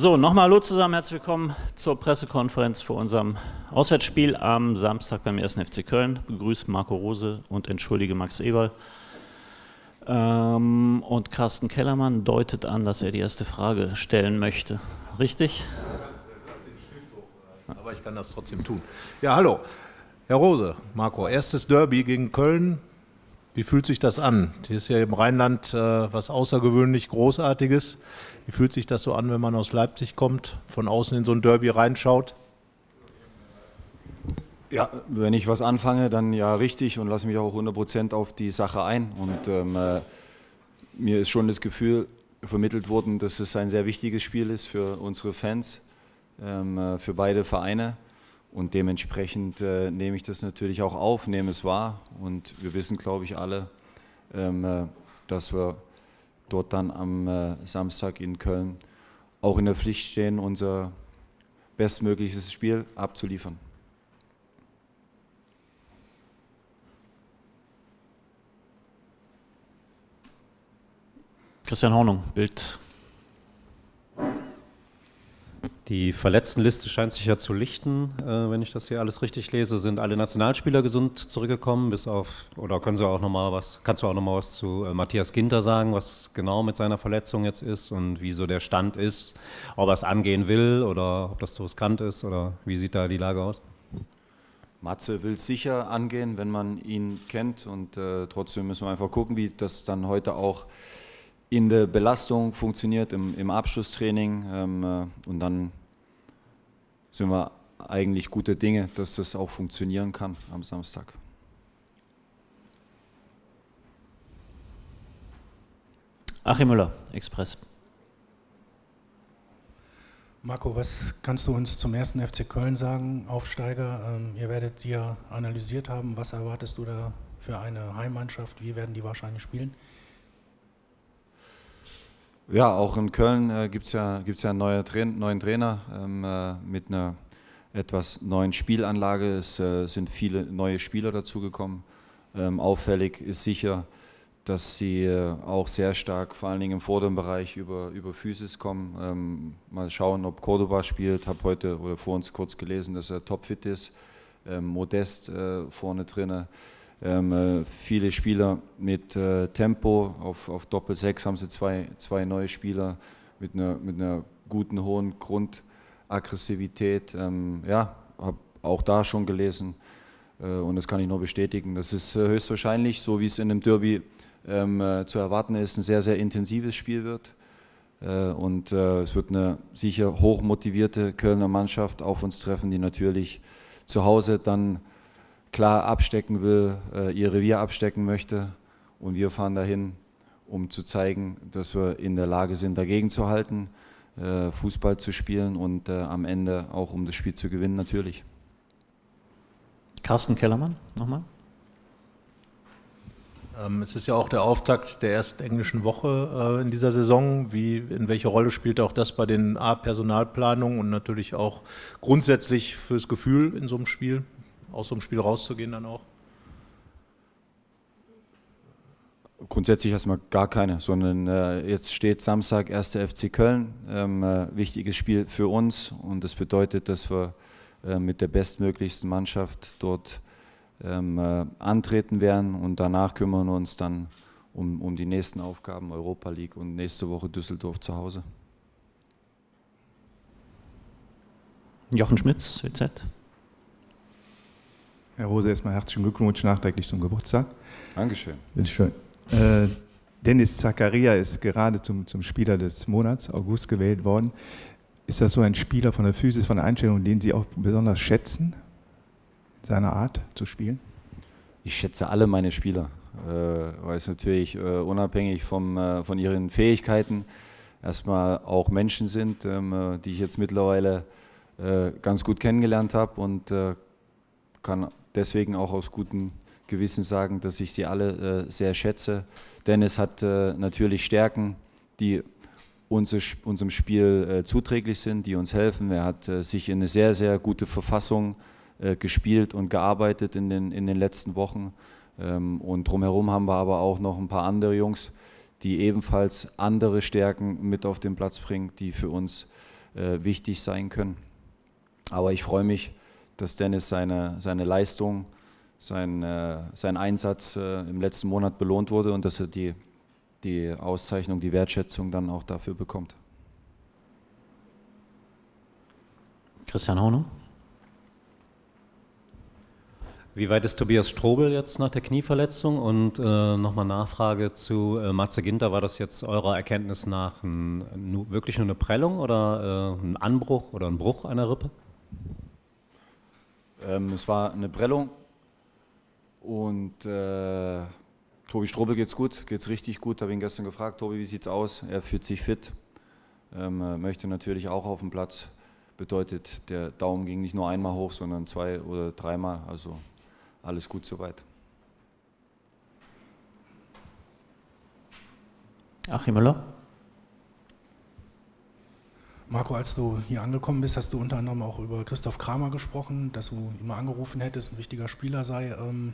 So, nochmal Hallo zusammen, herzlich willkommen zur Pressekonferenz vor unserem Auswärtsspiel am Samstag beim 1. FC Köln. Begrüßt Marco Rose und entschuldige Max Eberl. Ähm, und Carsten Kellermann deutet an, dass er die erste Frage stellen möchte. Richtig? Aber ich kann das trotzdem tun. Ja, hallo. Herr Rose, Marco, erstes Derby gegen Köln. Wie fühlt sich das an? Hier ist ja im Rheinland äh, was außergewöhnlich Großartiges. Wie fühlt sich das so an, wenn man aus Leipzig kommt, von außen in so ein Derby reinschaut? Ja, wenn ich was anfange, dann ja richtig und lasse mich auch 100% auf die Sache ein. Und ähm, äh, mir ist schon das Gefühl vermittelt worden, dass es ein sehr wichtiges Spiel ist für unsere Fans, ähm, äh, für beide Vereine. Und dementsprechend äh, nehme ich das natürlich auch auf, nehme es wahr. Und wir wissen, glaube ich, alle, ähm, äh, dass wir dort dann am äh, Samstag in Köln auch in der Pflicht stehen, unser bestmögliches Spiel abzuliefern. Christian Hornung, Bild Die Verletztenliste scheint sich ja zu lichten, äh, wenn ich das hier alles richtig lese. Sind alle Nationalspieler gesund zurückgekommen, bis auf, oder können Sie auch noch mal was, kannst du auch noch was zu äh, Matthias Ginter sagen, was genau mit seiner Verletzung jetzt ist und wie so der Stand ist, ob er es angehen will oder ob das zu riskant ist oder wie sieht da die Lage aus? Matze will es sicher angehen, wenn man ihn kennt und äh, trotzdem müssen wir einfach gucken, wie das dann heute auch in der Belastung funktioniert, im, im Abschlusstraining ähm, äh, und dann sind wir eigentlich gute Dinge, dass das auch funktionieren kann am Samstag. Achim Müller, Express. Marco, was kannst du uns zum ersten FC Köln sagen, Aufsteiger? Ähm, ihr werdet ja analysiert haben, was erwartest du da für eine Heimmannschaft? Wie werden die wahrscheinlich spielen? Ja, auch in Köln äh, gibt es ja, gibt's ja einen neuen, Tra neuen Trainer ähm, äh, mit einer etwas neuen Spielanlage. Es äh, sind viele neue Spieler dazugekommen. Ähm, auffällig ist sicher, dass sie äh, auch sehr stark, vor allen Dingen im vorderen Bereich, über, über Physis kommen. Ähm, mal schauen, ob Cordoba spielt. Habe heute oder vor uns kurz gelesen, dass er topfit ist. Ähm, Modest äh, vorne drinne. Ähm, äh, viele Spieler mit äh, Tempo, auf, auf Doppel-6 haben sie zwei, zwei neue Spieler mit einer, mit einer guten, hohen Grundaggressivität. Ähm, ja, habe auch da schon gelesen äh, und das kann ich nur bestätigen. Das ist äh, höchstwahrscheinlich, so wie es in einem Derby ähm, äh, zu erwarten ist, ein sehr, sehr intensives Spiel wird. Äh, und es wird eine sicher hochmotivierte Kölner Mannschaft auf uns treffen, die natürlich zu Hause dann klar abstecken will, äh, ihr Revier abstecken möchte. Und wir fahren dahin, um zu zeigen, dass wir in der Lage sind, dagegen zu halten, äh, Fußball zu spielen und äh, am Ende auch um das Spiel zu gewinnen, natürlich. Carsten Kellermann, nochmal. Ähm, es ist ja auch der Auftakt der ersten englischen Woche in dieser Saison. Wie, in welche Rolle spielt auch das bei den A-Personalplanungen und natürlich auch grundsätzlich fürs Gefühl in so einem Spiel? Aus so einem Spiel rauszugehen dann auch? Grundsätzlich erstmal gar keine, sondern äh, jetzt steht Samstag 1. FC Köln, ähm, äh, wichtiges Spiel für uns und das bedeutet, dass wir äh, mit der bestmöglichsten Mannschaft dort ähm, äh, antreten werden und danach kümmern wir uns dann um, um die nächsten Aufgaben, Europa League und nächste Woche Düsseldorf zu Hause. Jochen Schmitz, WZ. Herr Rose, erstmal herzlichen Glückwunsch nachträglich zum Geburtstag. Dankeschön. Bitte schön. Äh, Dennis Zakaria ist gerade zum, zum Spieler des Monats, August, gewählt worden. Ist das so ein Spieler von der Physis, von der Einstellung, den Sie auch besonders schätzen, seiner Art zu spielen? Ich schätze alle meine Spieler, äh, weil es natürlich äh, unabhängig vom, äh, von ihren Fähigkeiten erstmal auch Menschen sind, ähm, äh, die ich jetzt mittlerweile äh, ganz gut kennengelernt habe und kann deswegen auch aus gutem Gewissen sagen, dass ich sie alle äh, sehr schätze. Dennis hat äh, natürlich Stärken, die unser, unserem Spiel äh, zuträglich sind, die uns helfen. Er hat äh, sich in eine sehr, sehr gute Verfassung äh, gespielt und gearbeitet in den, in den letzten Wochen. Ähm, und drumherum haben wir aber auch noch ein paar andere Jungs, die ebenfalls andere Stärken mit auf den Platz bringen, die für uns äh, wichtig sein können. Aber ich freue mich, dass Dennis seine, seine Leistung, sein, äh, sein Einsatz äh, im letzten Monat belohnt wurde und dass er die, die Auszeichnung, die Wertschätzung dann auch dafür bekommt. Christian Hornung. Wie weit ist Tobias Strobel jetzt nach der Knieverletzung? Und äh, nochmal Nachfrage zu äh, Matze Ginter. War das jetzt eurer Erkenntnis nach ein, ein, wirklich nur eine Prellung oder äh, ein Anbruch oder ein Bruch einer Rippe? Ähm, es war eine Prellung und äh, Tobi Strobel geht's gut, geht's richtig gut. Habe ihn gestern gefragt, Tobi, wie sieht's aus? Er fühlt sich fit, ähm, möchte natürlich auch auf dem Platz. Bedeutet, der Daumen ging nicht nur einmal hoch, sondern zwei oder dreimal. Also alles gut soweit. Achim Müller. Marco, als du hier angekommen bist, hast du unter anderem auch über Christoph Kramer gesprochen, dass du ihn mal angerufen hättest, ein wichtiger Spieler sei. Ähm,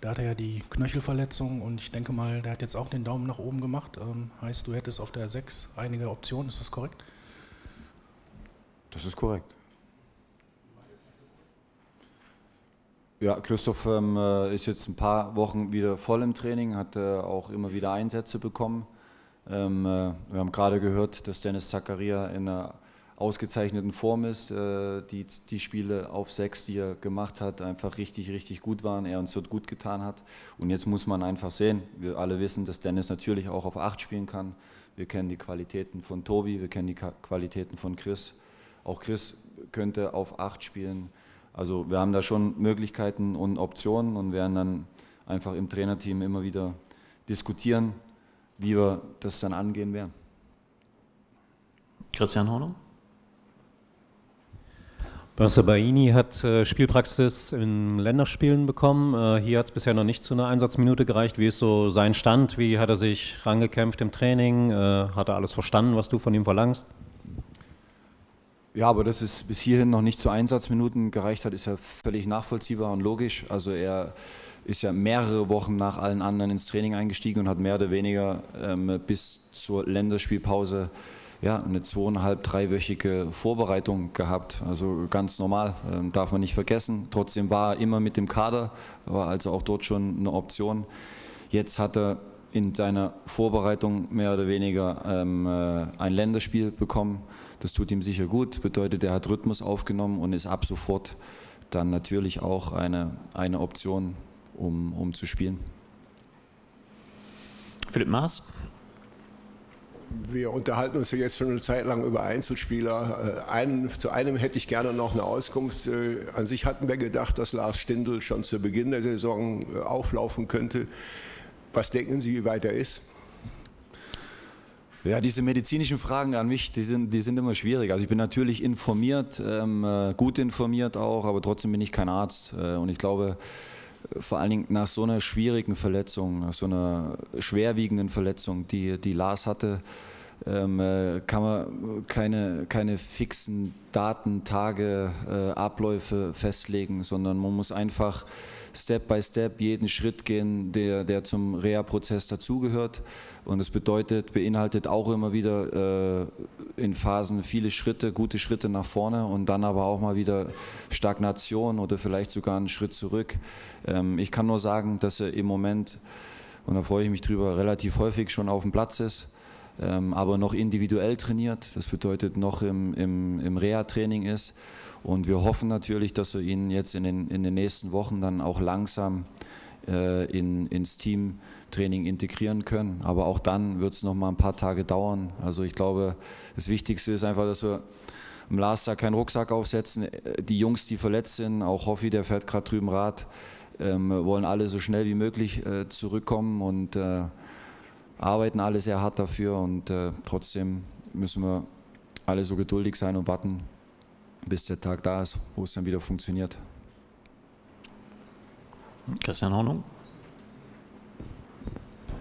da hat er ja die Knöchelverletzung und ich denke mal, der hat jetzt auch den Daumen nach oben gemacht. Ähm, heißt, du hättest auf der 6 einige Optionen, ist das korrekt? Das ist korrekt. Ja, Christoph ähm, äh, ist jetzt ein paar Wochen wieder voll im Training, hat äh, auch immer wieder Einsätze bekommen. Ähm, äh, wir haben gerade gehört, dass Dennis Zakaria in einer ausgezeichneten Form ist. Äh, die, die Spiele auf sechs, die er gemacht hat, einfach richtig, richtig gut waren, er uns dort gut getan hat. Und jetzt muss man einfach sehen, wir alle wissen, dass Dennis natürlich auch auf acht spielen kann. Wir kennen die Qualitäten von Tobi, wir kennen die Qualitäten von Chris. Auch Chris könnte auf acht spielen. Also wir haben da schon Möglichkeiten und Optionen und werden dann einfach im Trainerteam immer wieder diskutieren, wie wir das dann angehen werden. Christian Hornung? Baini hat äh, Spielpraxis in Länderspielen bekommen. Äh, hier hat es bisher noch nicht zu einer Einsatzminute gereicht. Wie ist so sein Stand? Wie hat er sich rangekämpft im Training? Äh, hat er alles verstanden, was du von ihm verlangst? Ja, aber dass es bis hierhin noch nicht zu Einsatzminuten gereicht hat, ist ja völlig nachvollziehbar und logisch. Also er ist ja mehrere Wochen nach allen anderen ins Training eingestiegen und hat mehr oder weniger ähm, bis zur Länderspielpause ja, eine zweieinhalb, dreiwöchige Vorbereitung gehabt. Also ganz normal, ähm, darf man nicht vergessen. Trotzdem war er immer mit dem Kader, war also auch dort schon eine Option. Jetzt hat er in seiner Vorbereitung mehr oder weniger ähm, äh, ein Länderspiel bekommen. Das tut ihm sicher gut, bedeutet, er hat Rhythmus aufgenommen und ist ab sofort dann natürlich auch eine, eine Option, um, um zu spielen. Philipp Maas. Wir unterhalten uns ja jetzt schon eine Zeit lang über Einzelspieler. Äh, einen, zu einem hätte ich gerne noch eine Auskunft. Äh, an sich hatten wir gedacht, dass Lars Stindl schon zu Beginn der Saison äh, auflaufen könnte. Was denken Sie, wie weit er ist? Ja, diese medizinischen Fragen an mich, die sind, die sind immer schwierig. Also ich bin natürlich informiert, ähm, äh, gut informiert auch, aber trotzdem bin ich kein Arzt. Äh, und ich glaube, äh, vor allen Dingen nach so einer schwierigen Verletzung, nach so einer schwerwiegenden Verletzung, die, die Lars hatte, ähm, äh, kann man keine, keine fixen Daten, Tage, äh, Abläufe festlegen, sondern man muss einfach Step by Step jeden Schritt gehen, der, der zum Reha-Prozess dazugehört. Und das bedeutet, beinhaltet auch immer wieder äh, in Phasen viele Schritte, gute Schritte nach vorne und dann aber auch mal wieder Stagnation oder vielleicht sogar einen Schritt zurück. Ähm, ich kann nur sagen, dass er im Moment, und da freue ich mich drüber, relativ häufig schon auf dem Platz ist. Ähm, aber noch individuell trainiert, das bedeutet noch im, im, im Reha-Training ist und wir hoffen natürlich, dass wir ihn jetzt in den, in den nächsten Wochen dann auch langsam äh, in, ins Teamtraining integrieren können. Aber auch dann wird es noch mal ein paar Tage dauern. Also ich glaube, das Wichtigste ist einfach, dass wir am Last Tag keinen Rucksack aufsetzen. Die Jungs, die verletzt sind, auch Hoffi, der fährt gerade drüben Rad, ähm, wollen alle so schnell wie möglich äh, zurückkommen und äh, arbeiten alle sehr hart dafür. Und äh, trotzdem müssen wir alle so geduldig sein und warten, bis der Tag da ist, wo es dann wieder funktioniert. Christian Hornung.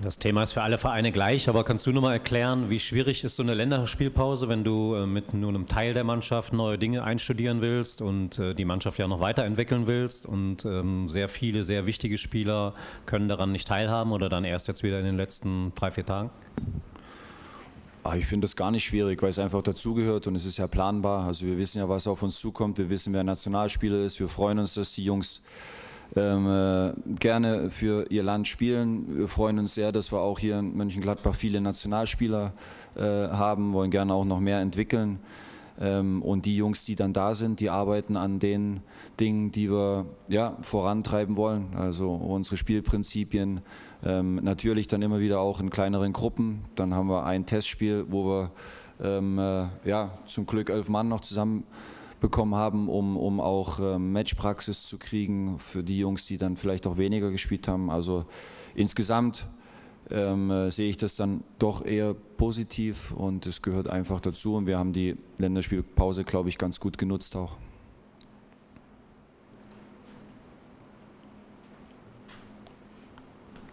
Das Thema ist für alle Vereine gleich, aber kannst du nochmal erklären, wie schwierig ist so eine Länderspielpause, wenn du äh, mit nur einem Teil der Mannschaft neue Dinge einstudieren willst und äh, die Mannschaft ja noch weiterentwickeln willst und ähm, sehr viele, sehr wichtige Spieler können daran nicht teilhaben oder dann erst jetzt wieder in den letzten drei, vier Tagen? Ach, ich finde das gar nicht schwierig, weil es einfach dazugehört und es ist ja planbar. Also wir wissen ja, was auf uns zukommt. Wir wissen, wer Nationalspieler ist. Wir freuen uns, dass die Jungs ähm, äh, gerne für ihr Land spielen. Wir freuen uns sehr, dass wir auch hier in Mönchengladbach viele Nationalspieler äh, haben, wollen gerne auch noch mehr entwickeln. Ähm, und die Jungs, die dann da sind, die arbeiten an den Dingen, die wir ja, vorantreiben wollen. Also unsere Spielprinzipien. Ähm, natürlich dann immer wieder auch in kleineren Gruppen. Dann haben wir ein Testspiel, wo wir ähm, äh, ja, zum Glück elf Mann noch zusammen bekommen haben, um, um auch ähm, Matchpraxis zu kriegen für die Jungs, die dann vielleicht auch weniger gespielt haben. Also insgesamt ähm, äh, sehe ich das dann doch eher positiv und es gehört einfach dazu und wir haben die Länderspielpause, glaube ich, ganz gut genutzt auch.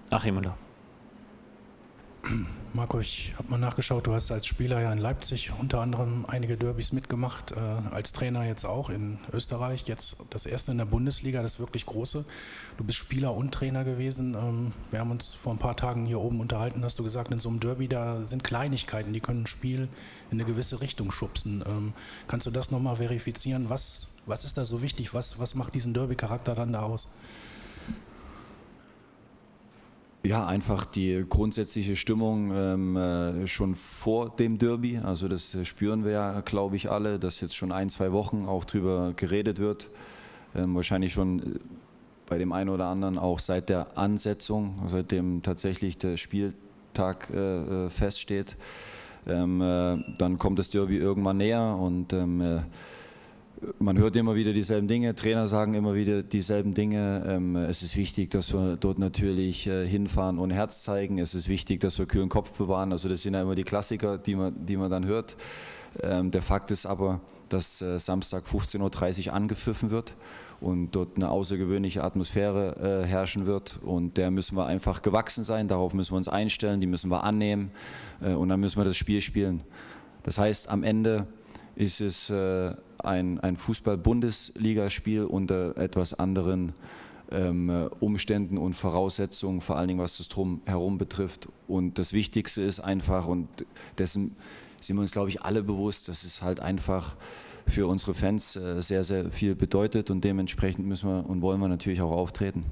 Achim Müller. Marco, ich habe mal nachgeschaut, du hast als Spieler ja in Leipzig unter anderem einige Derbys mitgemacht, äh, als Trainer jetzt auch in Österreich, jetzt das erste in der Bundesliga, das wirklich große. Du bist Spieler und Trainer gewesen. Ähm, wir haben uns vor ein paar Tagen hier oben unterhalten, hast du gesagt, in so einem Derby, da sind Kleinigkeiten, die können ein Spiel in eine gewisse Richtung schubsen. Ähm, kannst du das nochmal verifizieren? Was, was ist da so wichtig? Was, was macht diesen Derby-Charakter dann da aus? Ja, einfach die grundsätzliche Stimmung ähm, äh, schon vor dem Derby. Also das äh, spüren wir ja, glaube ich, alle, dass jetzt schon ein, zwei Wochen auch drüber geredet wird. Ähm, wahrscheinlich schon äh, bei dem einen oder anderen auch seit der Ansetzung, seitdem tatsächlich der Spieltag äh, äh feststeht. Ähm, äh, dann kommt das Derby irgendwann näher und ähm, man hört immer wieder dieselben Dinge, Trainer sagen immer wieder dieselben Dinge. Ähm, es ist wichtig, dass wir dort natürlich äh, hinfahren und Herz zeigen. Es ist wichtig, dass wir kühlen Kopf bewahren. Also das sind ja immer die Klassiker, die man, die man dann hört. Ähm, der Fakt ist aber, dass äh, Samstag 15.30 Uhr angepfiffen wird und dort eine außergewöhnliche Atmosphäre äh, herrschen wird. Und der müssen wir einfach gewachsen sein, darauf müssen wir uns einstellen, die müssen wir annehmen und dann müssen wir das Spiel spielen. Das heißt, am Ende ist es ein, ein Fußball-Bundesligaspiel unter etwas anderen ähm, Umständen und Voraussetzungen, vor allen Dingen was das Drumherum betrifft. Und das Wichtigste ist einfach, und dessen sind wir uns, glaube ich, alle bewusst, dass es halt einfach für unsere Fans äh, sehr, sehr viel bedeutet und dementsprechend müssen wir und wollen wir natürlich auch auftreten.